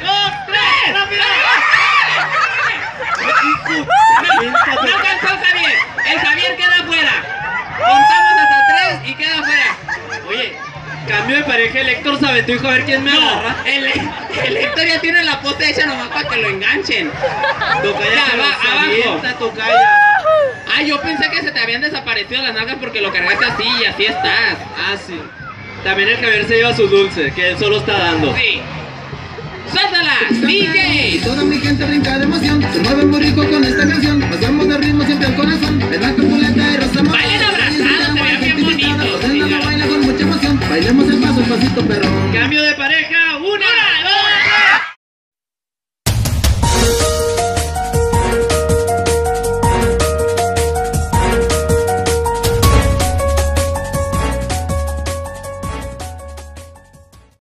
dos, tres. ¡Rápido! No alcanzó el Javier. El Javier queda afuera. Contamos hasta tres y queda afuera. Oye, Cambio de pareja, el Héctor sabe tu hijo a ver quién me no, agarra. el, el Héctor ya tiene la posta hecha nomás para que lo enganchen. Tocaya, Ya, va, abajo. tocaya. Ah, yo pensé que se te habían desaparecido las nalgas porque lo cargaste así y así estás. Ah, sí. También el Javier se lleva su dulce, que él solo está dando. Sí. DJ. toda mi gente brinca de emoción. Se mueve muy rico con esta canción. Pasamos de ritmo siempre al corazón. El blanco puleta de rosa. Bailen abrazados, bien lo baila con mucha emoción. Bailemos el paso, pasito, perrón. Cambio de pareja.